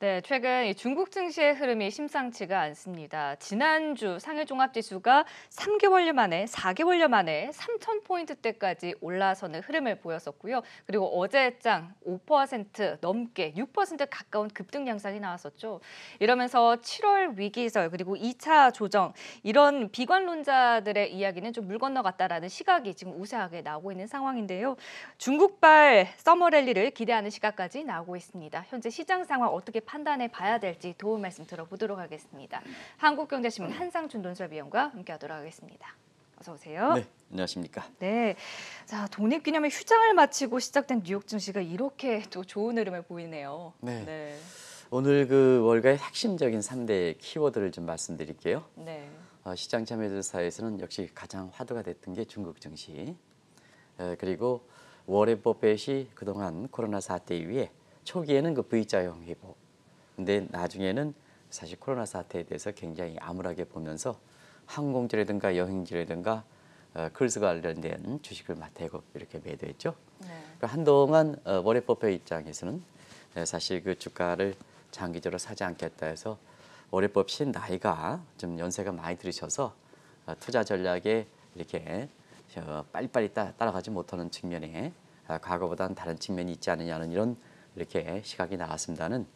네, 최근 이 중국 증시의 흐름이 심상치가 않습니다. 지난주 상해 종합지수가 3개월여 만에 4개월여 만에 3,000포인트대까지 올라서는 흐름을 보였었고요. 그리고 어제장 5% 넘게 6% 가까운 급등 양상이 나왔었죠. 이러면서 7월 위기설 그리고 2차 조정 이런 비관론자들의 이야기는 좀 물 건너갔다라는 시각이 지금 우세하게 나오고 있는 상황인데요. 중국발 서머 랠리를 기대하는 시각까지 나오고 있습니다. 현재 시장 상황 어떻게 판단해 봐야 될지 도움 말씀 들어보도록 하겠습니다. 한국경제신문 한상춘 논설위원과 함께하도록 하겠습니다. 어서 오세요. 네, 안녕하십니까. 네. 자, 독립기념일 휴장을 마치고 시작된 뉴욕 증시가 이렇게 또 좋은 흐름을 보이네요. 네. 네. 오늘 그 월가의 핵심적인 3대 키워드를 좀 말씀드릴게요. 네. 어, 시장 참여자 사이에서는 역시 가장 화두가 됐던 게 중국 증시. 에, 그리고 워렌 버핏이 그동안 코로나 사태 이후에 초기에는 그 V자형 회복. 근데 나중에는 사실 코로나 사태에 대해서 굉장히 암울하게 보면서 항공주라든가 여행주라든가 어, 크루즈 관련된 주식을 대거 이렇게 매도했죠. 네. 한동안 어, 워렌 버핏 입장에서는 에, 사실 그 주가를 장기적으로 사지 않겠다 해서 워렌 버핏이 나이가 좀 연세가 많이 들으셔서 어, 투자 전략에 이렇게 어, 빨리빨리 따, 따라가지 못하는 측면에 아, 과거보다는 다른 측면이 있지 않느냐는 이런 이렇게 시각이 나왔습니다는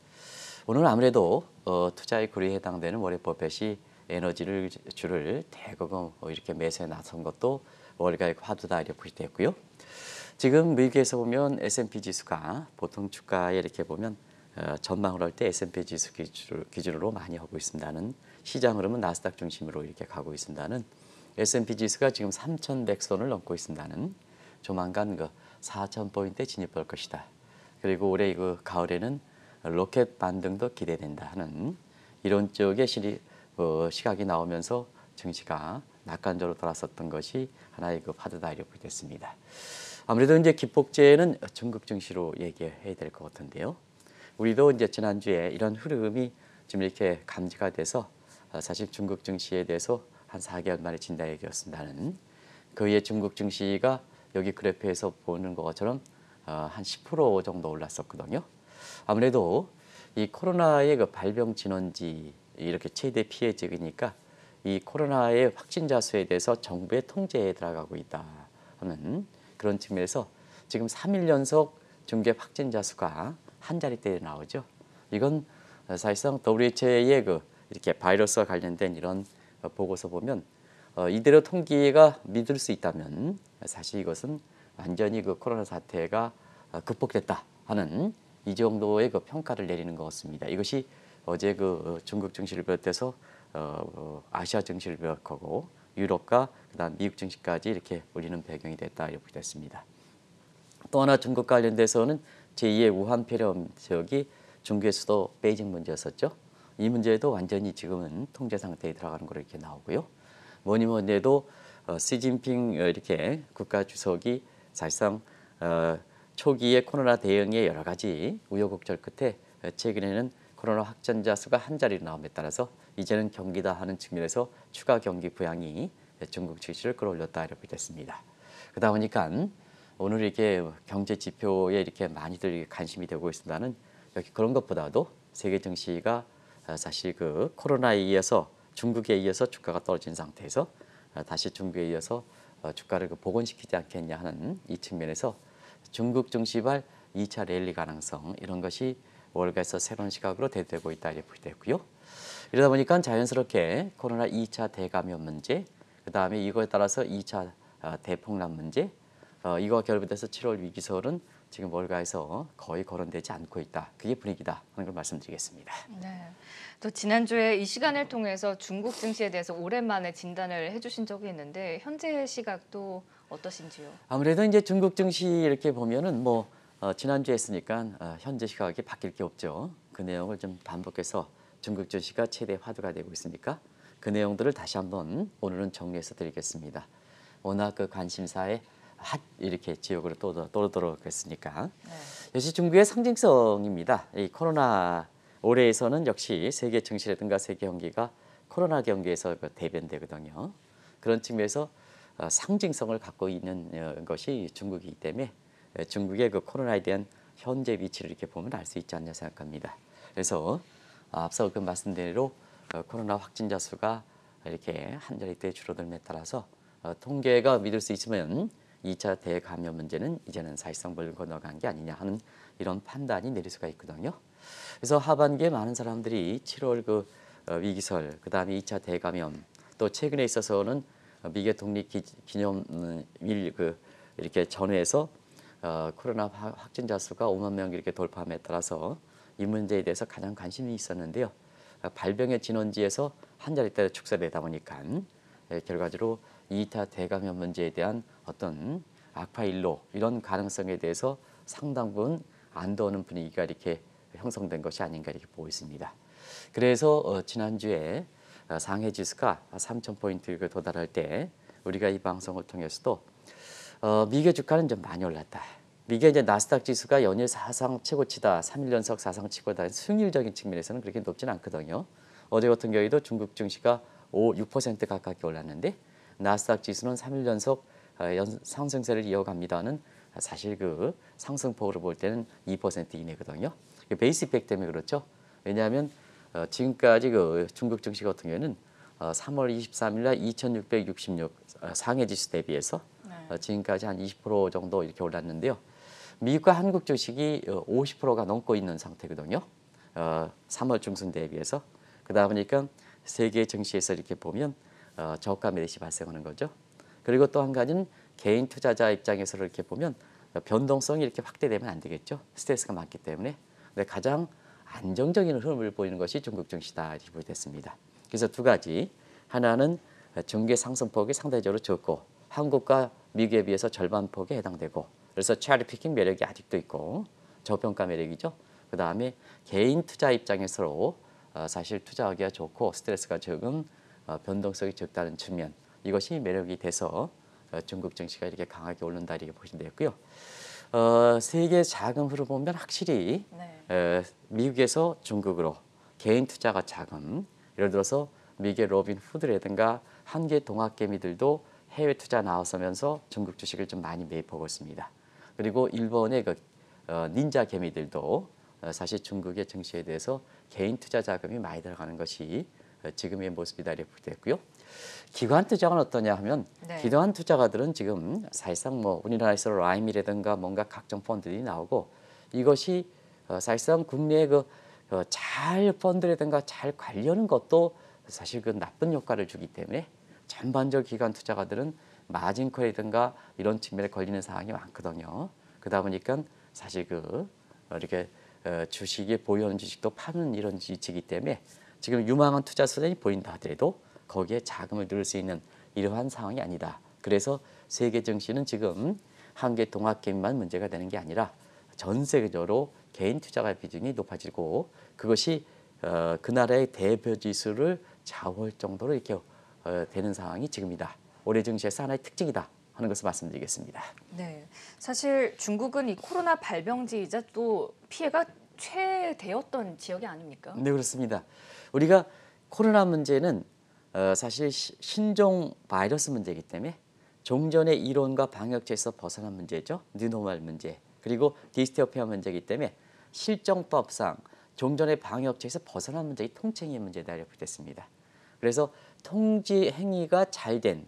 오늘 아무래도 어, 투자의 구리에 해당되는 워렌 버핏이 에너지를 주를 대거 이렇게 매수에 나선 것도 월가의 화두다 이렇게 보시됐고요. 지금 미국에서 보면 S&P 지수가 보통 주가에 이렇게 보면 어, 전망을 할 때 S&P 지수 기준, 기준 으로 많이 하고 있습니다는 시장 흐름은 나스닥 중심으로 이렇게 가고 있습니다는 S&P 지수가 지금 3,100선을 넘고 있습니다는 조만간 그 4,000포인트에 진입할 것이다. 그리고 올해 그 가을에는 로켓 반등도 기대된다 하는 이런 쪽의 시리, 어, 시각이 나오면서 증시가 낙관적으로 돌았었던 것이 하나의 그 파도다 이렇게 됐습니다. 아무래도 이제 기폭제는 중국 증시로 얘기해야 될 것 같은데요. 우리도 이제 지난주에 이런 흐름이 좀 이렇게 감지가 돼서 어, 사실 중국 증시에 대해서 한 4개월 만에 진단 얘기였습니다는 그의 중국 증시가 여기 그래프에서 보는 것처럼 어, 한10% 정도 올랐었거든요. 아무래도 이 코로나의 그 발병 진원지 이렇게 최대 피해 지역이니까 이 코로나의 확진자 수에 대해서 정부의 통제에 들어가고 있다 하는 그런 측면에서 지금 3일 연속 중계 확진자 수가 한 자리대에 나오죠. 이건 사실상 WHO의 그 이렇게 바이러스와 관련된 이런 보고서 보면 어, 이대로 통계가 믿을 수 있다면 사실 이것은 완전히 그 코로나 사태가 극복됐다 하는 이 정도의 그 평가를 내리는 것 같습니다. 이것이 어제 그 중국 증시를 비롯해서 어, 아시아 증시를 비롯하고 유럽과 그다음 미국 증시까지 이렇게 올리는 배경이 됐다 이렇게 됐습니다. 또 하나 중국 관련돼서는 제2의 우한 폐렴 지역이 중국의 수도 베이징 문제였었죠. 이 문제도 완전히 지금은 통제 상태에 들어가는 걸로 이렇게 나오고요. 뭐니 뭐니 해도 어, 시진핑 이렇게 국가 주석이 사실상 어, 초기에 코로나 대응의 여러 가지 우여곡절 끝에 최근에는 코로나 확진자 수가 한 자리로 나옴에 따라서 이제는 경기다 하는 측면에서 추가 경기 부양이 중국 증시를 끌어올렸다 이렇게 됐습니다. 그러다 보니까 오늘 이렇게 경제 지표에 이렇게 많이들 관심이 되고 있습니다는 여기 그런 것보다도 세계 증시가 사실 그 코로나에 의해서 중국에 의해서 주가가 떨어진 상태에서 다시 중국에 이어서 주가를 그 복원시키지 않겠냐 하는 이 측면에서 중국 증시발 2차 랠리 가능성 이런 것이 월가에서 새로운 시각으로 대두되고 있다 이렇게 되고요. 이러다 보니까 자연스럽게 코로나 2차 대감염 문제, 그 다음에 이거에 따라서 2차 대폭락 문제, 어, 이거와 결부돼서 7월 위기설은 지금 월가에서 거의 거론되지 않고 있다. 그게 분위기다 하는 걸 말씀드리겠습니다. 네. 또 지난주에 이 시간을 통해서 중국 증시에 대해서 오랜만에 진단을 해주신 적이 있는데 현재 시각도 어떠신지요? 아무래도 이제 중국 증시 이렇게 보면은 뭐 어, 지난주에 했으니까 어, 현재 시각이 바뀔 게 없죠. 그 내용을 좀 반복해서 중국 증시가 최대 화두가 되고 있으니까 그 내용들을 다시 한번 오늘은 정리해서 드리겠습니다. 워낙 그 관심사에 핫 이렇게 지역으로 또 떠오르도록 했으니까 네. 역시 중국의 상징성입니다. 이 코로나 올해에서는 역시 세계 증시라든가 세계 경기가 코로나 경기에서 그 대변되거든요. 그런 측면에서 어, 상징성을 갖고 있는 어, 것이 중국이기 때문에 중국의 그 코로나에 대한 현재 위치를 이렇게 보면 알 수 있지 않냐 생각합니다. 그래서 앞서 그 말씀드린 대로 어, 코로나 확진자 수가 이렇게 한 자릿대 줄어들음에 따라서 어, 통계가 믿을 수 있으면 2차 대감염 문제는 이제는 사실상 물 건너간 게 아니냐 하는 이런 판단이 내릴 수가 있거든요. 그래서 하반기에 많은 사람들이 7월 그 어, 위기설, 그 다음에 2차 대감염, 또 최근에 있어서는 어, 미개 독립 기- 기념일 그 이렇게 전후에서 어, 코로나 화- 확진자 수가 5만 명 이렇게 돌파함에 따라서 이 문제에 대해서 가장 관심이 있었는데요. 어, 발병의 진원지에서 한 자릿대로 축소되다 보니까 예, 결과적으로 2차 대감염 문제에 대한 어떤 악화 일로 이런 가능성에 대해서 상당 부분 안도하는 분위기가 이렇게 형성된 것이 아닌가 이렇게 보고 있습니다. 그래서 어, 지난주에 어, 상해 지수가 3천 포인트에 도달할 때 우리가 이 방송을 통해서도 어, 미개 주가는 좀 많이 올랐다. 미개 이제 나스닥 지수가 연일 사상 최고치다, 3일 연속 사상 최고다. 승률적인 측면에서는 그렇게 높진 않거든요. 어제 같은 경우에도 중국 증시가 5, 6% 가깝게 올랐는데 나스닥 지수는 3일 연속 어, 연, 상승세를 이어갑니다는 사실 그 상승폭으로 볼 때는 2% 이내거든요. 베이스 이펙 때문에 그렇죠. 왜냐하면 어, 지금까지 그 중국 증시 같은 경우에는 어, 3월 23일 날 2,666 어, 상해 지수 대비해서 어, 지금까지 한 20% 정도 이렇게 올랐는데요. 미국과 한국 주식이 어, 50%가 넘고 있는 상태거든요. 어, 3월 중순 대비해서 그러다 보니까 세계 증시에서 이렇게 보면 어, 저가 매릿이 발생하는 거죠. 그리고 또 한 가지는 개인 투자자 입장에서 이렇게 보면 어, 변동성이 이렇게 확대되면 안 되겠죠. 스트레스가 많기 때문에. 근데 가장 안정적인 흐름을 보이는 것이 중국 증시다 이렇게 보됐습니다. 그래서 두 가지 하나는 중계 상승폭이 상대적으로 적고 한국과 미국에 비해서 절반 폭에 해당되고 그래서 차리 피킹 매력이 아직도 있고 저평가 매력이죠. 그 다음에 개인 투자 입장에서 어, 사실 투자하기가 좋고 스트레스가 적은 어, 변동성이 적다는 측면 이것이 매력이 돼서 어, 중국 증시가 이렇게 강하게 오른다 이렇게 보시면 되고요. 어, 세계 자금 흐름 보면 확실히 네. 에, 미국에서 중국으로 개인 투자가 자금 예를 들어서 미국의 로빈 후드라든가 한국의 동학 개미들도 해외 투자 나서면서 중국 주식을 좀 많이 매입하고 있습니다. 그리고 일본의 그 어, 닌자 개미들도 어, 사실 중국의 증시에 대해서 개인 투자 자금이 많이 들어가는 것이 어, 지금의 모습이다 이렇게 됐고요. 기관 투자는 어떠냐 하면 네. 기관 투자가들은 지금 사실상 뭐 우리나라에서 라임이라든가 뭔가 각종 펀드들이 나오고 이것이 어, 사실상 국내의 그잘 펀드라든가 잘 관리하는 것도 사실 그 나쁜 효과를 주기 때문에 전반적 기관 투자가들은 마진콜이든가 이런 측면에 걸리는 상황이 많거든요. 그러다 보니까 사실 그 어, 이렇게 어, 주식에 보유하는 주식도 파는 이런 위치이기 때문에 지금 유망한 투자 수단이 보인다 하더라도 거기에 자금을 넣을 수 있는 이러한 상황이 아니다. 그래서 세계 증시는 지금 한계 동학개미만 문제가 되는 게 아니라 전 세계적으로 개인 투자가 비중이 높아지고 그것이 어, 그 나라의 대표 지수를 좌우할 정도로 이렇게 어, 되는 상황이 지금이다. 올해 증시에서 하나의 특징이다 하는 것을 말씀드리겠습니다. 네. 사실 중국은 이 코로나 발병지이자 또 피해가 최대였던 지역이 아닙니까? 네 그렇습니다. 우리가 코로나 문제는 어, 사실 시- 신종 바이러스 문제이기 때문에 종전의 이론과 방역체에서 벗어난 문제죠. 뉴노멀 문제. 그리고 디스토피아 문제이기 때문에 실정법상 종전의 방역체에서 벗어난 문제이 통칭의 문제다 이렇게 됐습니다. 그래서 통지 행위가 잘 된,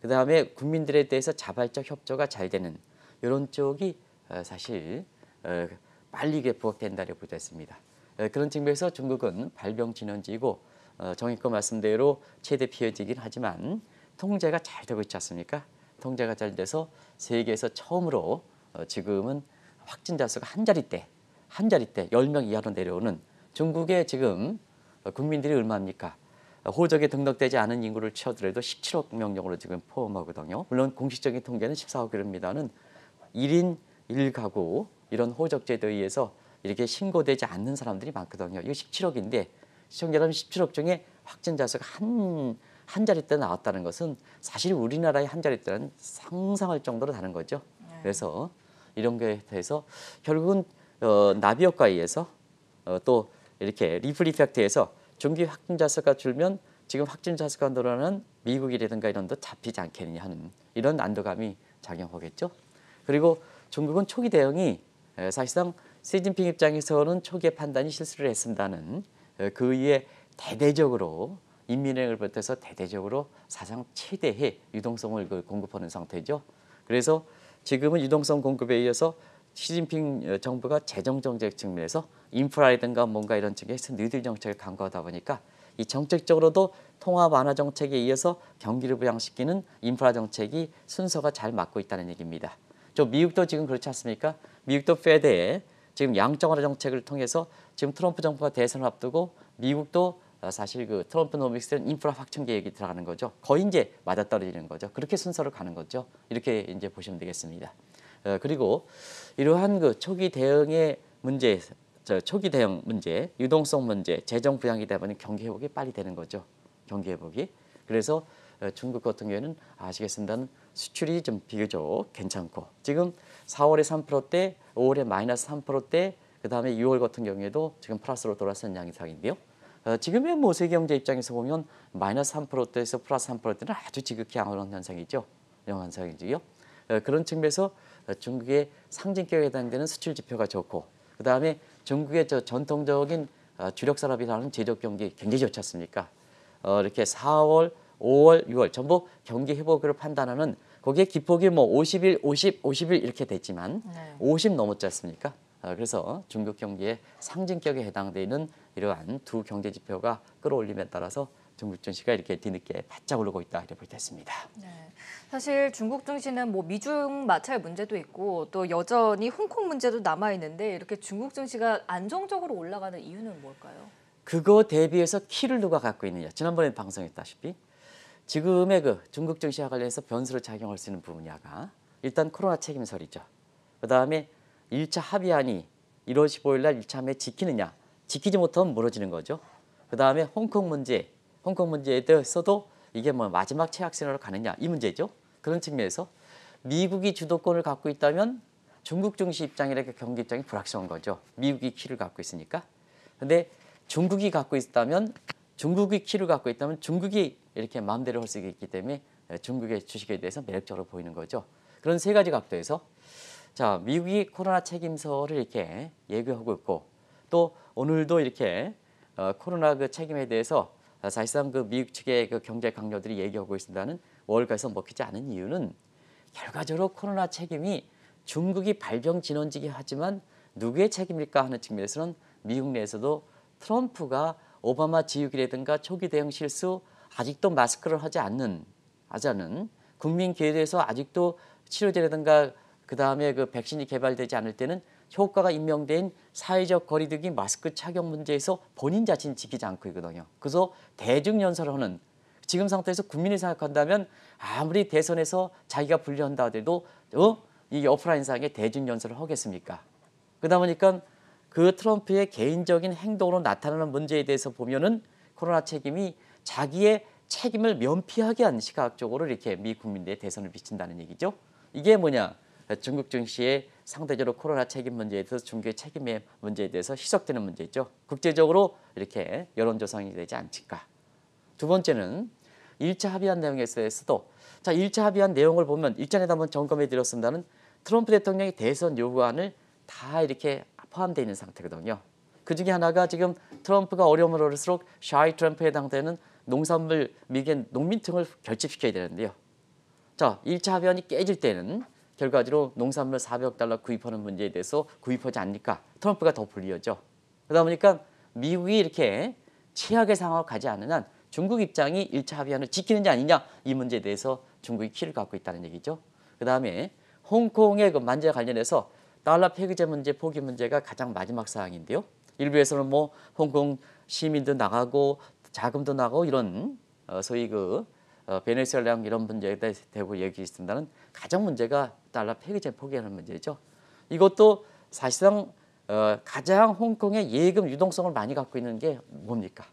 그 다음에 국민들에 대해서 자발적 협조가 잘 되는 이런 쪽이 어, 사실 어, 빨리 이게 부각된다 이렇게 됐습니다. 어, 그런 측면에서 중국은 발병 진원지이고 어, 정의권 말씀대로 최대 피해지긴 하지만 통제가 잘 되고 있지 않습니까? 통제가 잘 돼서 세계에서 처음으로 어, 지금은 확진자 수가 한 자릿대, 한 자릿대 10명 이하로 내려오는 중국의 지금 어, 국민들이 얼마입니까? 어, 호적에 등록되지 않은 인구를 치더라도 17억 명 정도로 지금 포함하거든요. 물론 공식적인 통계는 14억입니다는 1인 1가구 이런 호적 제도에 의해서 이렇게 신고되지 않는 사람들이 많거든요. 이거 17억인데 시청자 여러분 17억 중에 확진자 수가 한, 한 자릿대 나왔다는 것은 사실 우리나라의 한 자릿대는 상상할 정도로 다른 거죠. 그래서 이런 거에 대해서 결국은 어, 나비 효과에 의해서 어, 또 이렇게 리플 이펙트에서 중기 확진자 수가 줄면 지금 확진자 수가 늘어나는 미국이라든가 이런 데 잡히지 않겠느냐 하는 이런 안도감이 작용하겠죠. 그리고 중국은 초기 대응이 에, 사실상 시진핑 입장에서는 초기에 판단이 실수를 했습니다는 어, 그 이에 대대적으로 인민행을 비롯해서 대대적으로 사상 최대의 유동성을 그 공급하는 상태죠. 그래서 지금은 유동성 공급에 이어서 시진핑 어, 정부가 재정 정책 측면에서 인프라라든가 뭔가 이런 측에서 뉴딜 정책을 강구하다 보니까 이 정책적으로도 통합 완화 정책에 이어서 경기를 부양시키는 인프라 정책이 순서가 잘 맞고 있다는 얘기입니다. 저 미국도 지금 그렇지 않습니까? 미국도 페드에 지금 양적 완화 정책을 통해서 지금 트럼프 정부가 대선을 앞두고 미국도 어, 사실 그 트럼프 노믹스는 인프라 확충 계획이 들어가는 거죠. 거의 이제 맞아떨어지는 거죠. 그렇게 순서를 가는 거죠. 이렇게 이제 보시면 되겠습니다. 어, 그리고 이러한 그 초기 대응의 문제, 저 초기 대응 문제, 유동성 문제, 재정 부양이다 보니 경기 회복이 빨리 되는 거죠. 경기 회복이. 그래서 어, 중국 같은 경우에는 아시겠습니다는 수출이 좀 비교적 괜찮고 지금 4월에 3%대, 5월에 마이너스 3%대, 그 다음에 6월 같은 경우에도 지금 플러스로 돌아선 양상인데요. 어, 지금의 뭐 세계 경제 입장에서 보면 마이너스 3%대에서 플러스 3%대는 아주 지극히 양호한 현상이죠. 양호한 현상이지요. 어, 그런 측면에서 어, 중국의 상징격에 해당되는 수출 지표가 좋고 그 다음에 중국의 저 전통적인 어, 주력 산업이라는 제조 경기 굉장히 좋지 않습니까? 어, 이렇게 4월, 5월, 6월 전부 경기 회복을 판단하는 거기에 기폭이 뭐 50일, 50, 50일 이렇게 됐지만 네. 50 넘었지 않습니까? 어, 그래서 중국 경기의 상징격에 해당되는 이러한 두 경제 지표가 끌어올림에 따라서 중국 증시가 이렇게 뒤늦게 바짝 오르고 있다 이렇게 볼때 있습니다. 네. 사실 중국 증시는 뭐 미중 마찰 문제도 있고 또 여전히 홍콩 문제도 남아 있는데 이렇게 중국 증시가 안정적으로 올라가는 이유는 뭘까요? 그거 대비해서 키를 누가 갖고 있느냐. 지난번에 방송했다시피 지금의 그 중국 증시와 관련해서 변수로 작용할 수 있는 분야가 일단 코로나 책임설이죠. 그 다음에 1차 합의안이 1월 15일 날 1차 합의 지키느냐. 지키지 못하면 무너지는 거죠. 그 다음에 홍콩 문제, 홍콩 문제에 대해서도 이게 뭐 마지막 최악 시나리오로 가느냐 이 문제죠. 그런 측면에서 미국이 주도권을 갖고 있다면 중국 증시 입장이랄까 경기 입장이 불확실한 거죠. 미국이 키를 갖고 있으니까. 근데 중국이 갖고 있다면 중국이 키를 갖고 있다면 중국이 이렇게 마음대로 할 수 있기 때문에 중국의 주식에 대해서 매력적으로 보이는 거죠. 그런 세 가지 각도에서 자 미국이 코로나 책임서를 이렇게 예고하고 있고 또 오늘도 이렇게 어, 코로나 그 책임에 대해서 사실상 그 미국 측의 그 경제 강요들이 얘기하고 있습니다는 월가에서 먹히지 않은 이유는 결과적으로 코로나 책임이 중국이 발병 진원지기 하지만 누구의 책임일까 하는 측면에서는 미국 내에서도 트럼프가 오바마 지휘기라든가 초기 대응 실수 아직도 마스크를 하지 않는 않은 국민 기회에서 아직도 치료제라든가 그 다음에 그 백신이 개발되지 않을 때는 효과가 인명된 사회적 거리두기 마스크 착용 문제에서 본인 자신 지키지 않고 있거든요. 그래서 대중 연설을 하는 지금 상태에서 국민이 생각한다면 아무리 대선에서 자기가 불리한다 하더라도 어? 이 오프라인상에 대중 연설을 하겠습니까? 그러다 보니까 그 트럼프의 개인적인 행동으로 나타나는 문제에 대해서 보면은 코로나 책임이 자기의 책임을 면피하게 한 시각적으로 이렇게 미 국민들의 대선을 비친다는 얘기죠. 이게 뭐냐? 중국 증시의 상대적으로 코로나 책임 문제에 대해서 중국의 책임의 문제에 대해서 희석되는 문제죠. 국제적으로 이렇게 여론 조성이 되지 않을까. 두 번째는 1차 합의한 내용에 대해서도 자 1차 합의한 내용을 보면 일전에도 한번 점검해 드렸습니다는 트럼프 대통령이 대선 요구안을 다 이렇게 포함되어 있는 상태거든요. 그 중에 하나가 지금 트럼프가 어려움을 얻을수록 샤이 트럼프에 해당되는 농산물 미국의 농민층을 결집시켜야 되는데요. 자, 1차 합의안이 깨질 때는 결과적으로 농산물 400억 달러 구입하는 문제에 대해서 구입하지 않으니까 트럼프가 더 불리하죠. 그러다 보니까 미국이 이렇게 최악의 상황을 가지 않는 한 중국 입장이 1차 합의안을 지키는지 아니냐 이 문제에 대해서 중국이 키를 갖고 있다는 얘기죠. 그 다음에 홍콩의 그 만지와 관련해서 달러 폐기제 문제, 포기 문제가 가장 마지막 사항인데요. 일부에서는 뭐 홍콩 시민도 나가고 자금도 나가고 이런 어, 소위 그 어, 베네수엘라 이런 문제에 대고 얘기했습니다는 가장 문제가 달러 폐기제 포기하는 문제죠. 이것도 사실상 어, 가장 홍콩의 예금 유동성을 많이 갖고 있는 게 뭡니까?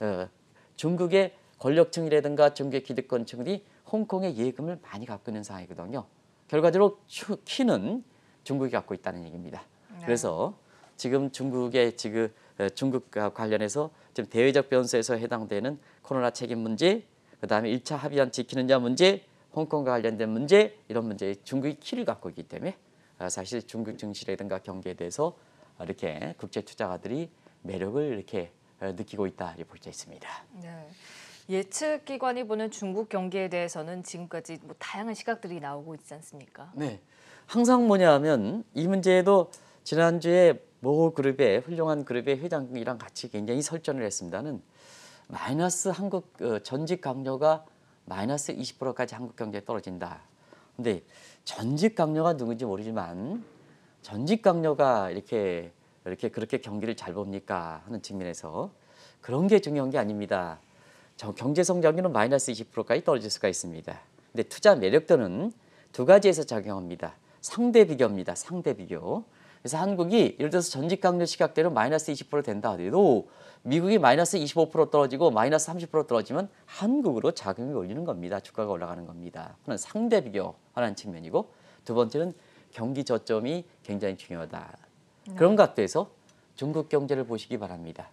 어, 중국의 권력층이라든가 중국의 기득권층이 홍콩의 예금을 많이 갖고 있는 상황이거든요. 결과적으로 추- 키는 중국이 갖고 있다는 얘기입니다. 네. 그래서 지금 중국의 지금 어, 중국과 관련해서 지금 대외적 변수에서 해당되는 코로나 책임 문제, 그다음에 1차 합의안 지키느냐 문제, 홍콩과 관련된 문제 이런 문제에 중국이 키를 갖고 있기 때문에 아, 사실 중국 증시라든가 경기에 대해서 이렇게 국제 투자가들이 매력을 이렇게 어, 느끼고 있다 이렇게 볼 수 있습니다. 네. 예측 기관이 보는 중국 경기에 대해서는 지금까지 뭐 다양한 시각들이 나오고 있지 않습니까? 네. 항상 뭐냐 하면 이 문제도 지난주에 모 그룹의 훌륭한 그룹의 회장이랑 같이 굉장히 설전을 했습니다는 마이너스 한국 어, 전직 강요가 마이너스 20%까지 한국 경제에 떨어진다. 근데 전직 강요가 누군지 모르지만 전직 강요가 이렇게 이렇게 그렇게 경기를 잘 봅니까 하는 측면에서 그런 게 중요한 게 아닙니다. 저 경제 성장률은 마이너스 20%까지 떨어질 수가 있습니다. 근데 투자 매력도는 두 가지에서 작용합니다. 상대 비교입니다. 상대 비교. 그래서 한국이 예를 들어서 전직 강요 시각대로 마이너스 20% 된다 하더라도 미국이 마이너스 25% 떨어지고 마이너스 30% 떨어지면 한국으로 자금이 올리는 겁니다. 주가가 올라가는 겁니다. 하는 상대 비교 하나는 측면이고 두 번째는 경기 저점이 굉장히 중요하다. 그런 각도에서 중국 경제를 보시기 바랍니다.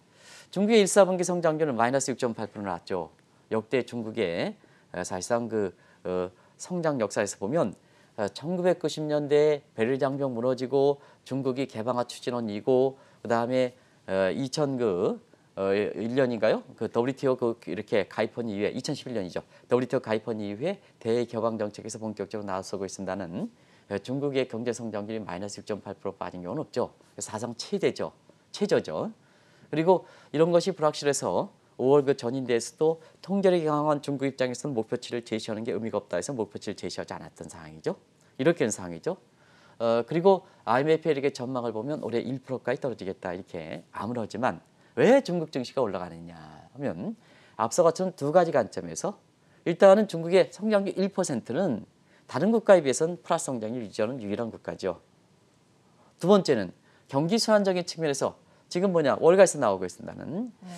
중국의 1, 4분기 성장률은 마이너스 6.8% 나왔죠. 역대 중국의 어, 사실상 그 어, 성장 역사에서 보면 1990년대 베를린 장벽 무너지고 중국이 개방화 추진원이고 그다음에 2000그 어, 1년인가요? 그 WTO 그 이렇게 가입한 이후에 2011년이죠. WTO 가입한 이후에 대개방 정책에서 본격적으로 나서고 있습니다는 어, 중국의 경제 성장률이 마이너스 6.8% 빠진 경우는 없죠. 사상 최대죠. 최저죠. 그리고 이런 것이 불확실해서 5월 그 전인대에서도 통계력이 강한 중국 입장에서는 목표치를 제시하는 게 의미가 없다 해서 목표치를 제시하지 않았던 상황이죠. 이렇게 된 상황이죠. 어, 그리고 IMF의 이렇게 전망을 보면 올해 1%까지 떨어지겠다 이렇게 아무러지만 왜 중국 증시가 올라가느냐 하면 앞서 같은 두 가지 관점에서 일단은 중국의 성장률 1%는 다른 국가에 비해서는 플러스 성장률 유지하는 유일한 국가죠. 두 번째는 경기 순환적인 측면에서 지금 뭐냐 월가에서 나오고 있습니다는 네.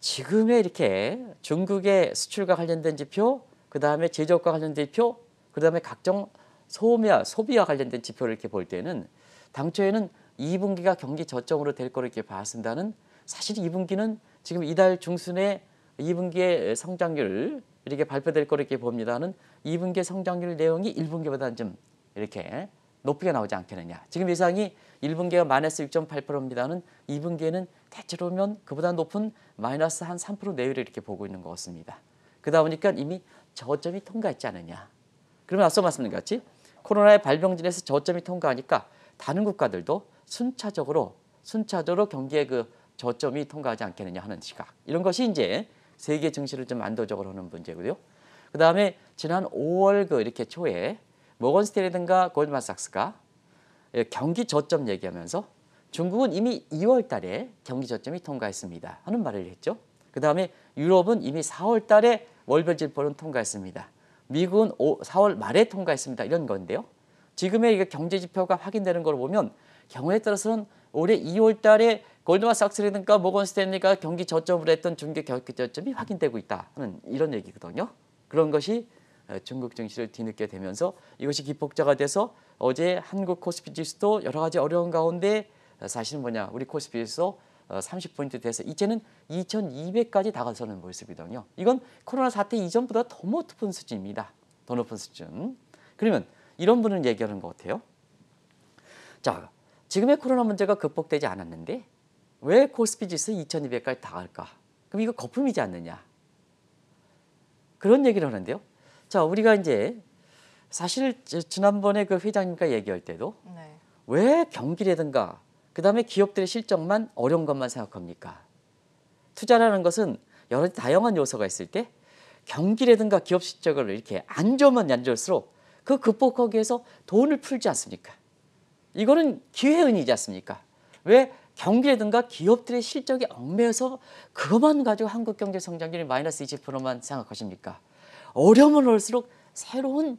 지금의 이렇게 중국의 수출과 관련된 지표, 그 다음에 제조업과 관련된 지표, 그 다음에 각종 소비와 소비와 관련된 지표를 이렇게 볼 때는 당초에는 2분기가 경기 저점으로 될 거로 이렇게 봤습니다는 사실 2분기는 지금 이달 중순에 2분기의 성장률 이렇게 발표될 거로 이렇게 봅니다는 2분기 성장률 내용이 1분기보다는 좀 이렇게 높게 나오지 않겠느냐. 지금 예상이 1분기가 마이너스 6.8%입니다는 2분기에는 대체로면 그보다 높은 마이너스 한 3% 내외를 이렇게 보고 있는 것 같습니다. 그러다 보니까 이미 저점이 통과했지 않느냐. 그러면 앞서 말씀드린 것 같이 코로나의 발병진에서 저점이 통과하니까 다른 국가들도 순차적으로 순차적으로 경기의 그 저점이 통과하지 않겠느냐 하는 시각. 이런 것이 이제 세계 증시를 좀 안도적으로 하는 문제고요. 그 다음에 지난 5월 그 이렇게 초에 모건스테이든가 골드만삭스가 예, 경기 저점 얘기하면서 중국은 이미 2월 달에 경기 저점이 통과했습니다 하는 말을 했죠. 그 다음에 유럽은 이미 4월 달에 월별 지표는 통과했습니다. 미국은 5, 4월 말에 통과했습니다. 이런 건데요. 지금의 경제 지표가 확인되는 걸 보면 경우에 따라서는 올해 2월 달에 골드만삭스라든가 모건스탠리가 경기 저점으로 했던 중계 경기 저점이 확인되고 있다 하는 이런 얘기거든요. 그런 것이 어, 중국 증시를 뒤늦게 되면서 이것이 기폭자가 돼서 어제 한국 코스피 지수도 여러 가지 어려운 가운데 어, 사실은 뭐냐 우리 코스피 지수 30포인트 돼서 이제는 2200까지 다가서는 모습이거든요. 이건 코로나 사태 이전보다 더 높은 수준입니다. 더 높은 수준. 그러면 이런 분은 얘기하는 것 같아요. 자, 지금의 코로나 문제가 극복되지 않았는데 왜 코스피 지수 2200까지 다갈까? 그럼 이거 거품이지 않느냐? 그런 얘기를 하는데요. 자, 우리가 이제 사실 지- 지난번에 그 회장님과 얘기할 때도 네. 왜 경기라든가 그다음에 기업들의 실적만 어려운 것만 생각합니까? 투자라는 것은 여러 다양한 요소가 있을 때 경기라든가 기업 실적을 이렇게 안 좋으면 안 좋을수록 그 극복하기 위해서 돈을 풀지 않습니까? 이거는 기회은이지 않습니까? 왜 경기라든가 기업들의 실적이 얽매여서 그것만 가지고 한국 경제 성장률이 마이너스 20%만 생각하십니까? 어려움을 올수록 새로운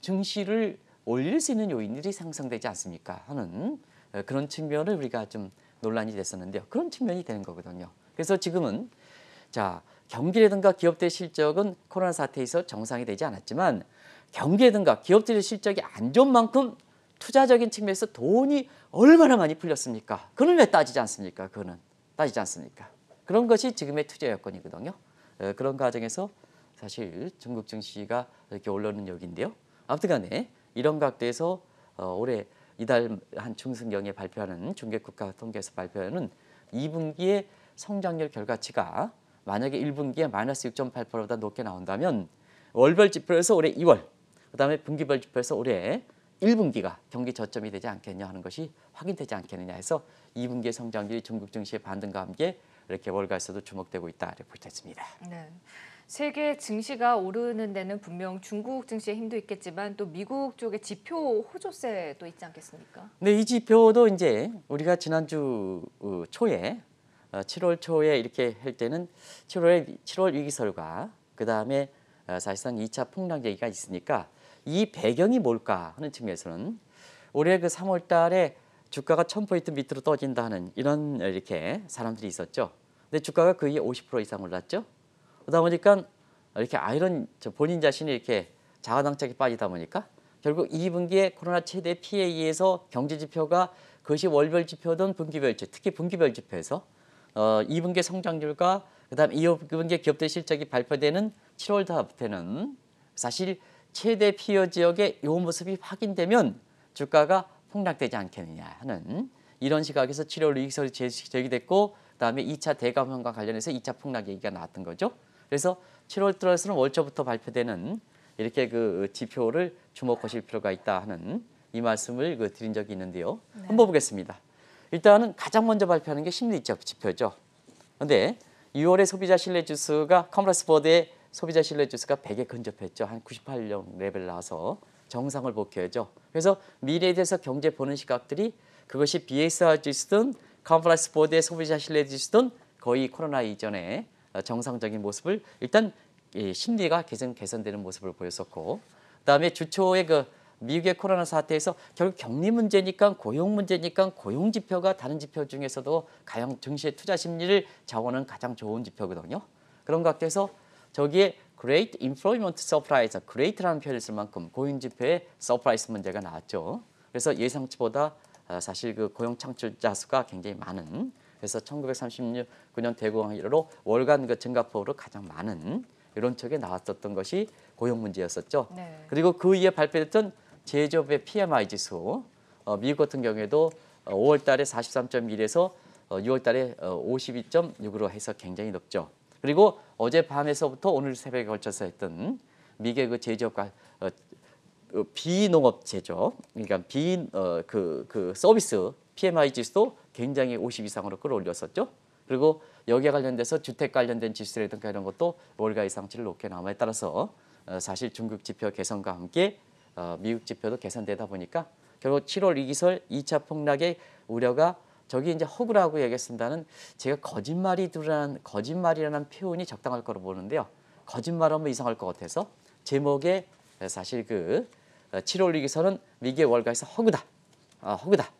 증시를 올릴 수 있는 요인들이 상승되지 않습니까? 하는 어, 그런 측면을 우리가 좀 논란이 됐었는데요. 그런 측면이 되는 거거든요. 그래서 지금은 자 경기라든가 기업들의 실적은 코로나 사태에서 정상이 되지 않았지만 경기라든가 기업들의 실적이 안 좋은 만큼 투자적인 측면에서 돈이 얼마나 많이 풀렸습니까? 그건 왜 따지지 않습니까? 그거는 따지지 않습니까? 그런 것이 지금의 투자 여건이거든요. 어, 그런 과정에서 사실 중국 증시가 이렇게 올라오는 여기인데요. 아무튼 간에 이런 각도에서 어, 올해 이달 한 중순경에 발표하는 중개국가 통계에서 발표하는 2분기의 성장률 결과치가 만약에 1분기에 마이너스 6.8%보다 높게 나온다면 월별 지표에서 올해 2월, 그다음에 분기별 지표에서 올해 1분기가 경기 저점이 되지 않겠냐 하는 것이 확인되지 않겠느냐 해서 2분기의 성장률이 중국 증시의 반등과 함께 이렇게 월가에서도 주목되고 있다 이렇게 있습니다. 네. 세계 증시가 오르는 데는 분명 중국 증시의 힘도 있겠지만 또 미국 쪽의 지표 호조세도 있지 않겠습니까? 근데 이 지표도 이제 우리가 지난주 어, 초에 어, 7월 초에 이렇게 할 때는 7월에 7월 위기설과 그 다음에 사실상 2차 폭락 얘기가 있으니까 이 배경이 뭘까 하는 측면에서는 올해 그 3월 달에 주가가 1000포인트 밑으로 떠진다는 이런 이렇게 사람들이 있었죠. 근데 주가가 거의 50% 이상 올랐죠. 그러다 보니까 이렇게 아이런 저 본인 자신이 이렇게 자가당착에 빠지다 보니까 결국 2분기에 코로나 최대 피해에 의해서 경제 지표가 그것이 월별 지표든 분기별 지표, 특히 분기별 지표에서 어 2분기 성장률과 그다음 2분기 기업들 실적이 발표되는 7월 달부터는 사실 최대 피해 지역의 요 모습이 확인되면 주가가 폭락되지 않겠느냐 하는 이런 시각에서 7월 위기설이 제기됐고 그다음에 2차 대감염과 관련해서 2차 폭락 얘기가 나왔던 거죠. 그래서 7월 들어서는 월초부터 발표되는 이렇게 그 지표를 주목하실 필요가 있다 하는 이 말씀을 그 드린 적이 있는데요. 한번 보겠습니다. 일단은 가장 먼저 발표하는 게 심리 지표죠. 그런데 6월에 소비자 신뢰 지수가 컨퍼런스 보드의 소비자 신뢰 지수가 100에 근접했죠. 한 98령 레벨 나와서 정상을 복귀하죠. 그래서 미래에 대해서 경제 보는 시각들이 그것이 BSR 지수든 컨퍼런스 보드의 소비자 신뢰 지수든 거의 코로나 이전에 정상적인 모습을 일단 이 심리가 개선 개선되는 모습을 보였었고 그다음에 주초에 그 미국의 코로나 사태에서 결국 격리 문제니까 고용 문제니까 고용 지표가 다른 지표 중에서도 가장 증시의 투자 심리를 좌우하는 가장 좋은 지표거든요. 그런 것 같아서 저기에 Great Employment Surprise, Great라는 표현을 쓸 만큼 고용 지표에 surprise 문제가 나왔죠. 그래서 예상치보다 사실 그 고용 창출자 수가 굉장히 많은 그래서 1936년 대공황 이후로 월간 그 증가폭으로 가장 많은 이런 쪽에 나왔었던 것이 고용 문제였었죠. 네. 그리고 그 이에 발표됐던 제조업의 PMI 지수 어, 미국 같은 경우에도 어, 5월 달에 43.1에서 어, 6월 달에 어, 52.6으로 해서 굉장히 높죠. 그리고 어제 밤에서부터 오늘 새벽에 걸쳐서 했던 미국의 그 제조업과 어, 어, 비농업 제조업 그러니까 비그 그 서비스 PMI 지수도 굉장히 50 이상으로 끌어올렸었죠. 그리고 여기에 관련돼서 주택 관련된 지수라든가 이런 것도 월가 이상치를 높게 남아에 따라서 어, 사실 중국 지표 개선과 함께 어, 미국 지표도 개선되다 보니까 결국 7월 위기설 2차 폭락의 우려가 저기 이제 허구라고 얘기했습니다는 제가 거짓말이 드러난 거짓말이라는 표현이 적당할 거로 보는데요. 거짓말하면 이상할 것 같아서 제목에 사실 그 7월 위기설은 미국의 월가에서 허구다, 아, 허구다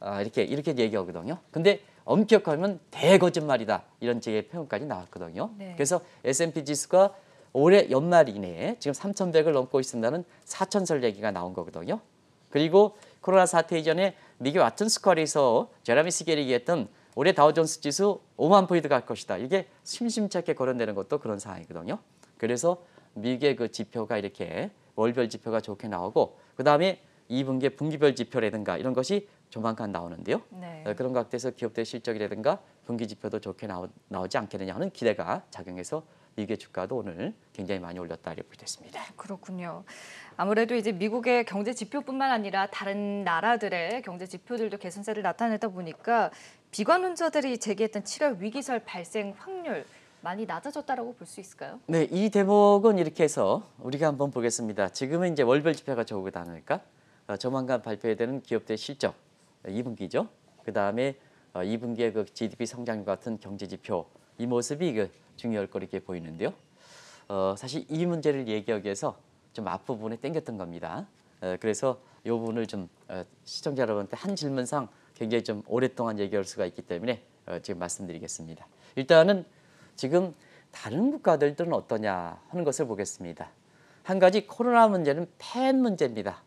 아, 이렇게 이렇게 얘기하거든요. 근데 엄격하면 대거짓말이다 이런 제의 표현까지 나왔거든요. 네. 그래서 S&P 지수가 올해 연말 이내에 지금 3,100을 넘고 있습니다는 4천설 얘기가 나온 거거든요. 그리고 코로나 사태 이전에 미국 와튼 스쿼리에서 제라미 시겔이 얘기했던 올해 다우존스 지수 5만 포인트 갈 것이다. 이게 심심찮게 거론되는 것도 그런 상황이거든요. 그래서 미국의 그 지표가 이렇게 월별 지표가 좋게 나오고 그 다음에 2분기 분기별 지표라든가 이런 것이 조만간 나오는데요. 네. 어, 그런 것 같아서 기업들 실적이라든가 분기 지표도 좋게 나오, 나오지 않겠느냐 하는 기대가 작용해서 미국의 주가도 오늘 굉장히 많이 올렸다 이렇게 됐습니다. 그렇군요. 아무래도 이제 미국의 경제 지표뿐만 아니라 다른 나라들의 경제 지표들도 개선세를 나타내다 보니까 비관론자들이 제기했던 7월 위기설 발생 확률 많이 낮아졌다라고 볼 수 있을까요? 네, 이 대목은 이렇게 해서 우리가 한번 보겠습니다. 지금은 이제 월별 지표가 좋고다 보니까 어, 조만간 발표해야 되는 기업들 실적 2분기죠. 그 다음에 어, 2분기의 그 GDP 성장률 같은 경제 지표 이 모습이 그 중요할 거로 이렇게 보이는데요. 어, 사실 이 문제를 얘기하기 위해서 좀 앞부분에 땡겼던 겁니다. 어, 그래서 이 부분을 좀 어, 시청자 여러분한테 한 질문상 굉장히 좀 오랫동안 얘기할 수가 있기 때문에 어, 지금 말씀드리겠습니다. 일단은 지금 다른 국가들은 어떠냐 하는 것을 보겠습니다. 한 가지 코로나 문제는 팬 문제입니다.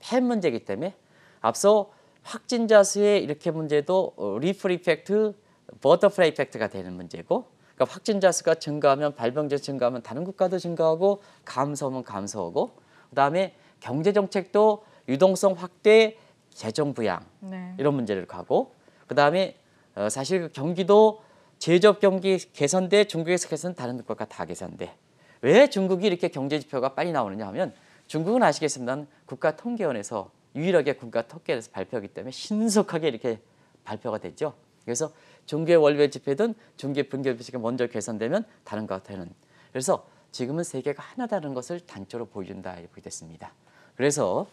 팬 문제이기 때문에 앞서 확진자 수의 이렇게 문제도 어, ripple effect, butterfly effect가 되는 문제고 그러니까 확진자 수가 증가하면 발병자 증가하면 다른 국가도 증가하고 감소하면 감소하고 그다음에 경제 정책도 유동성 확대 재정 부양 네. 이런 문제를 가고 그다음에 어, 사실 그 경기도 제조업 경기 개선돼 중국에서 개선 다른 국가가 다 개선돼 왜 중국이 이렇게 경제 지표가 빨리 나오느냐 하면 중국은 아시겠습니다만 국가 통계원에서 유일하게 국가통계에서 발표하기 때문에 신속하게 이렇게 발표가 됐죠. 그래서 중계 월별 지표든 중계 분계 지표가 먼저 개선되면 다른 것과는 그래서 지금은 세계가 하나다는 것을 단초로 보여준다 이렇게 됐습니다. 그래서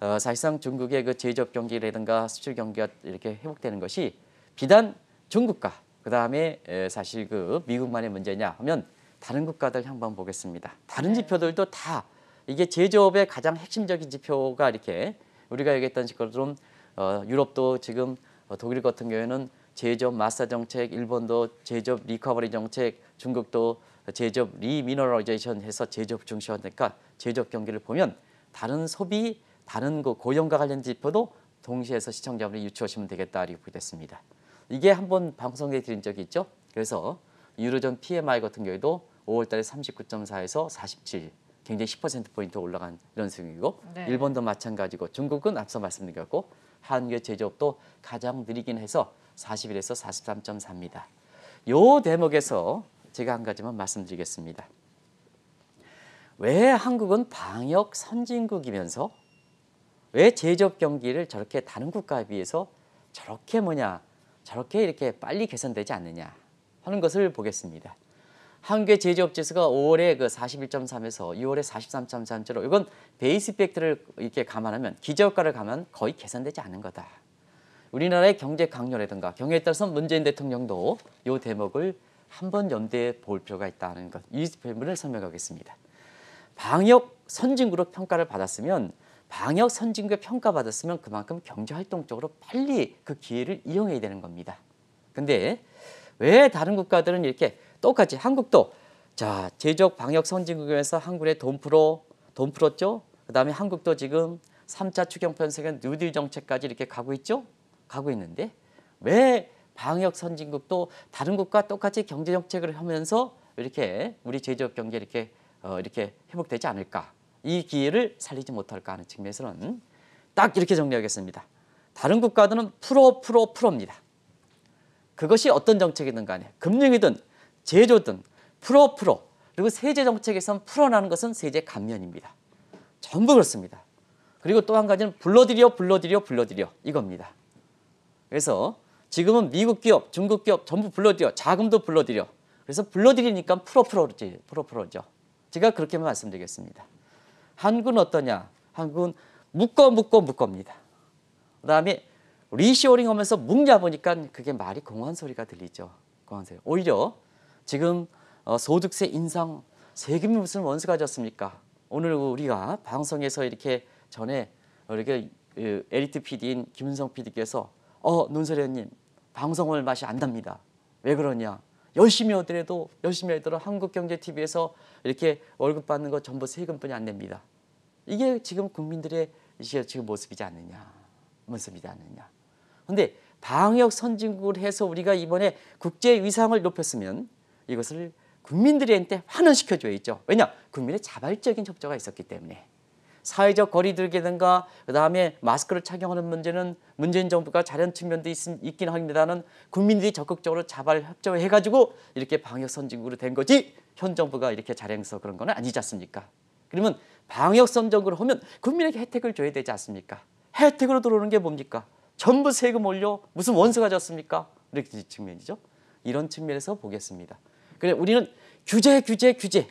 어, 사실상 중국의 그 제조업 경기라든가 수출 경기가 이렇게 회복되는 것이 비단 중국과 그 다음에 사실 그 미국만의 문제냐 하면 다른 국가들 한번 보겠습니다. 다른 네. 지표들도 다 이게 제조업의 가장 핵심적인 지표가 이렇게 우리가 얘기했던 것처럼 어, 유럽도 지금 어, 독일 같은 경우에는 제조업 마스터 정책, 일본도 제조업 recovery 정책, 중국도 제조업 remineralization 해서 제조업 중시화니까 제조업 경기를 보면 다른 소비, 다른 그 고용과 관련 지표도 동시에서 시청자분이 유추하시면 되겠다 이렇게 됐습니다. 이게 한 번 방송에 드린 적이 있죠. 그래서 유로존 PMI 같은 경우에도 5월달에 39.4에서 47, 굉장히 10% 포인트 올라간 이런 승이고 네. 일본도 마찬가지고 중국은 앞서 말씀드렸고 한국의 제조업도 가장 느리긴 해서 41에서 43.4입니다. 요 대목에서 제가 한 가지만 말씀드리겠습니다. 왜 한국은 방역 선진국이면서 왜 제조업 경기를 저렇게 다른 국가에 비해서 저렇게 뭐냐 저렇게 이렇게 빨리 개선되지 않느냐 하는 것을 보겠습니다. 한국의 제조업 지수가 5월에 그 41.3에서 6월에 43.3로 이건 베이스 팩트를 이렇게 감안하면 기저효과를 감안 거의 개선되지 않는 거다. 우리나라의 경제 강요라든가 경우에 따라서 문재인 대통령도 이 대목을 한번 염두에 볼 필요가 있다는 것. 이 부분을 설명하겠습니다. 방역 선진국으로 평가를 받았으면 방역 선진국에 평가받았으면 그만큼 경제 활동 적으로 빨리 그 기회를 이용해야 되는 겁니다. 근데 왜 다른 국가들은 이렇게 똑같이 한국도 자 제적 방역 선진국에서 한국에 돈 풀어 돈 풀었죠. 그다음에 한국도 지금 3차 추경 편성의 뉴딜 정책까지 이렇게 가고 있죠. 가고 있는데 왜 방역 선진국도 다른 국가 똑같이 경제 정책을 하면서 이렇게 우리 제조업 경제 이렇게 어, 이렇게 회복되지 않을까? 이 기회를 살리지 못할까 하는 측면에서는 딱 이렇게 정리하겠습니다. 다른 국가들은 풀어 풀어 풀어입니다. 그것이 어떤 정책이든 간에 금융이든 제조든 풀어 그리고 세제 정책에선 풀어나는 것은 세제 감면입니다. 전부 그렇습니다. 그리고 또 한 가지는 불러들여 불러들여 불러들여 이겁니다. 그래서 지금은 미국 기업, 중국 기업 전부 불러들여 자금도 불러들여 그래서 불러들이니까 풀어 풀어지 풀어 풀어죠. 제가 그렇게만 말씀드리겠습니다. 한국은 어떠냐? 한국은 묶어 묶어 묶어입니다. 그다음에 리쇼링 하면서 묶냐 보니까 그게 말이 공허한 소리가 들리죠. 공허한 소리. 오히려 지금 어, 소득세 인상 세금이 무슨 원수가 졌습니까? 오늘 우리가 방송에서 이렇게 전에 이렇게 엘리트 PD인 김은성 PD께서 어 눈소리님 방송을 맛이 안 납니다. 왜 그러냐? 열심히 하더라도 열심히 하더라도 한국경제TV에서 이렇게 월급 받는 거 전부 세금뿐이 안 냅니다. 이게 지금 국민들의 지금 모습이지 않느냐, 모습이지 않느냐. 근데 방역 선진국을 해서 우리가 이번에 국제 위상을 높였으면 이것을 국민들한테 환원시켜줘야죠. 왜냐? 국민의 자발적인 협조가 있었기 때문에. 사회적 거리두기든가 그다음에 마스크를 착용하는 문제는 문재인 정부가 잘한 측면도 있, 있긴 합니다는 국민들이 적극적으로 자발 협조해 가지고 이렇게 방역 선진국으로 된 거지 현 정부가 이렇게 잘해서 그런 건 아니지 않습니까? 그러면 방역 선진국으로 하면 국민에게 혜택을 줘야 되지 않습니까? 혜택으로 들어오는 게 뭡니까? 전부 세금 올려 무슨 원수가 졌습니까? 이렇게 측면이죠. 이런 측면에서 보겠습니다. 그래 우리는 규제 규제 규제.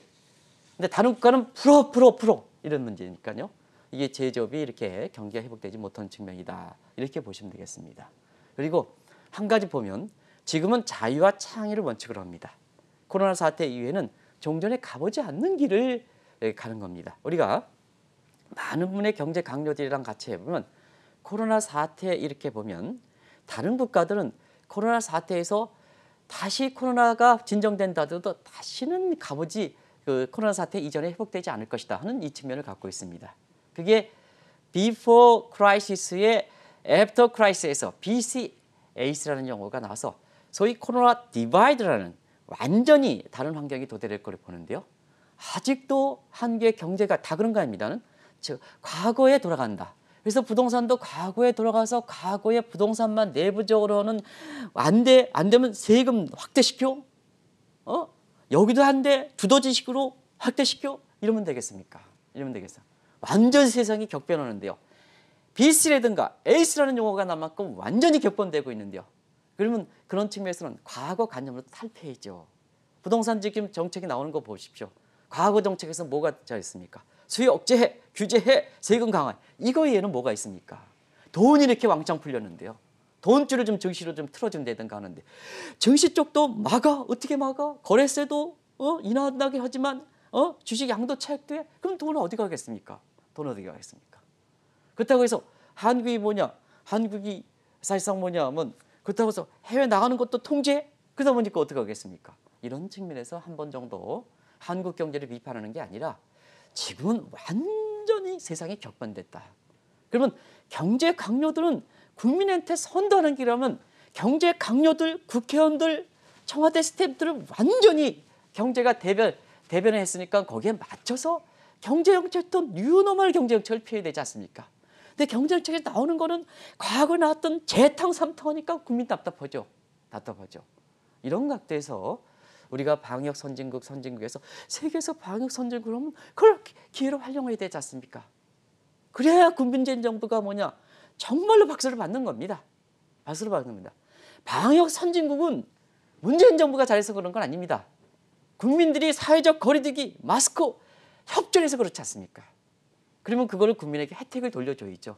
근데 다른 국가는 풀어 풀어 풀어 이런 문제니까요. 이게 제조업이 이렇게 경기가 회복되지 못한 측면이다. 이렇게 보시면 되겠습니다. 그리고 한 가지 보면 지금은 자유와 창의를 원칙으로 합니다. 코로나 사태 이후에는 종전에 가보지 않는 길을 가는 겁니다. 우리가 많은 분의 경제 강요들이랑 같이 해보면 코로나 사태 이렇게 보면 다른 국가들은 코로나 사태에서 다시 코로나가 진정된다도 다시는 가보지 그 코로나 사태 이전에 회복되지 않을 것이다 하는 이 측면을 갖고 있습니다. 그게 before crisis의 after crisis에서 BCAC라는 용어가 나와서 소위 코로나 divide라는 완전히 다른 환경이 도래될 거를 보는데요. 아직도 한국의 경제가 다 그런 거 아닙니다는 즉 과거에 돌아간다. 그래서 부동산도 과거에 돌아가서 과거의 부동산만 내부적으로는 안 돼, 안 되면 세금 확대시켜? 어? 여기도 한대 두더지식으로 확대시켜? 이러면 되겠습니까? 이러면 되겠어. 완전 세상이 격변하는데요. BC라든가 AC라는 용어가 남만큼 완전히 격변되고 있는데요. 그러면 그런 측면에서는 과거 관념으로 탈피해죠. 부동산 지금 정책이 나오는 거 보십시오. 과거 정책에서 뭐가 자 있습니까? 수요 억제해, 규제해, 세금 강화. 이거 외에는 뭐가 있습니까? 돈이 이렇게 왕창 풀렸는데요. 돈줄을 좀 증시로 좀 틀어준다든가 하는데 증시 쪽도 막아 어떻게 막아 거래세도 어 인하하게 하지만 어 주식 양도 차익돼 그럼 돈은 어디 가겠습니까? 돈 어디 가겠습니까? 그렇다고 해서 한국이 뭐냐 한국이 사실상 뭐냐 하면 그렇다고 해서 해외 나가는 것도 통제 그러다 보니까 어떻게 하겠습니까? 이런 측면에서 한 번 정도 한국 경제를 비판하는 게 아니라 지금은 완전히 세상이 격반됐다. 그러면 경제 강요들은 국민한테 선도하는 길이라면 경제 강요들, 국회의원들, 청와대 스태프들을 완전히 경제가 대변 대변을 했으니까 거기에 맞춰서 경제 정책도 뉴노멀 경제 정책을 피해야 되지 않습니까? 근데 경제 정책에 나오는 거는 과거 나왔던 재탕 삼탕하니까 국민 답답하죠. 답답하죠. 이런 각도에서 우리가 방역 선진국 선진국에서 세계에서 방역 선진국을 하면 그걸 기회로 활용해야 되지 않습니까? 그래야 국민진 정부가 뭐냐 정말로 박수를 받는 겁니다. 박수를 받는 겁니다. 방역 선진국은 문재인 정부가 잘해서 그런 건 아닙니다. 국민들이 사회적 거리두기, 마스크 협조해서 그렇지 않습니까? 그러면 그거를 국민에게 혜택을 돌려줘야죠.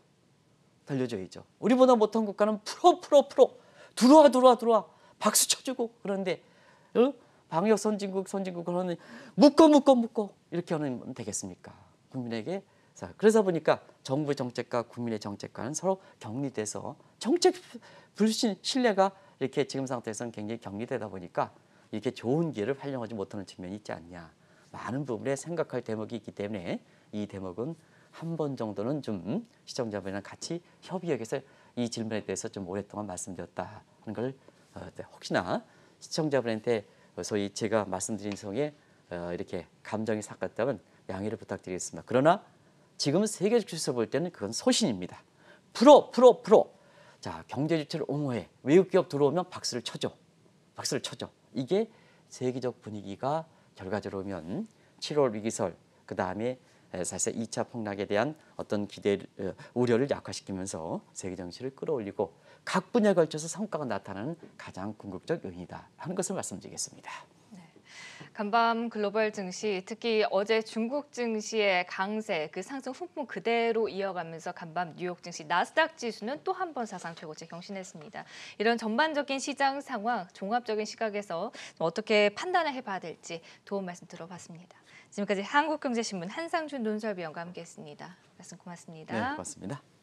돌려줘야죠. 우리보다 못한 국가는 프로 프로 프로 들어와 들어와 들어와 박수 쳐주고 그런데 어? 방역 선진국 선진국 그러는 묶어 묶어 묶어. 이렇게 하면 되겠습니까? 국민에게? 자 그러다 보니까 정부 정책과 국민의 정책과는 서로 격리돼서 정책 불신 신뢰가 이렇게 지금 상태에서는 굉장히 격리되다 보니까 이렇게 좋은 기회를 활용하지 못하는 측면이 있지 않냐. 많은 부분에 생각할 대목이 있기 때문에 이 대목은 한 번 정도는 좀 시청자분이랑 같이 협의해서 이 질문에 대해서 좀 오랫동안 말씀드렸다 하는 걸 어, 네, 혹시나 시청자분한테 소위 제가 말씀드린 성에 어, 이렇게 감정이 삭갔다면 양해를 부탁드리겠습니다. 그러나 지금 세계적 질서 볼 때는 그건 소신입니다. 프로 프로 프로. 자 경제 주체를 옹호해 외국 기업 들어오면 박수를 쳐줘. 박수를 쳐줘. 이게 세계적 분위기가 결과적으로 보면 7월 위기설 그 다음에 사실 2차 폭락에 대한 어떤 기대 어, 우려를 약화시키면서 세계 정치를 끌어올리고 각 분야에 걸쳐서 성과가 나타나는 가장 궁극적 요인이다 하는 것을 말씀드리겠습니다. 간밤 글로벌 증시 특히 어제 중국 증시의 강세 그 상승 훈풍 그대로 이어가면서 간밤 뉴욕 증시 나스닥 지수는 또 한 번 사상 최고치 경신했습니다. 이런 전반적인 시장 상황 종합적인 시각에서 어떻게 판단을 해봐야 될지 도움 말씀 들어봤습니다. 지금까지 한국경제신문 한상준 논설위원과 함께했습니다. 말씀 고맙습니다. 네, 고맙습니다.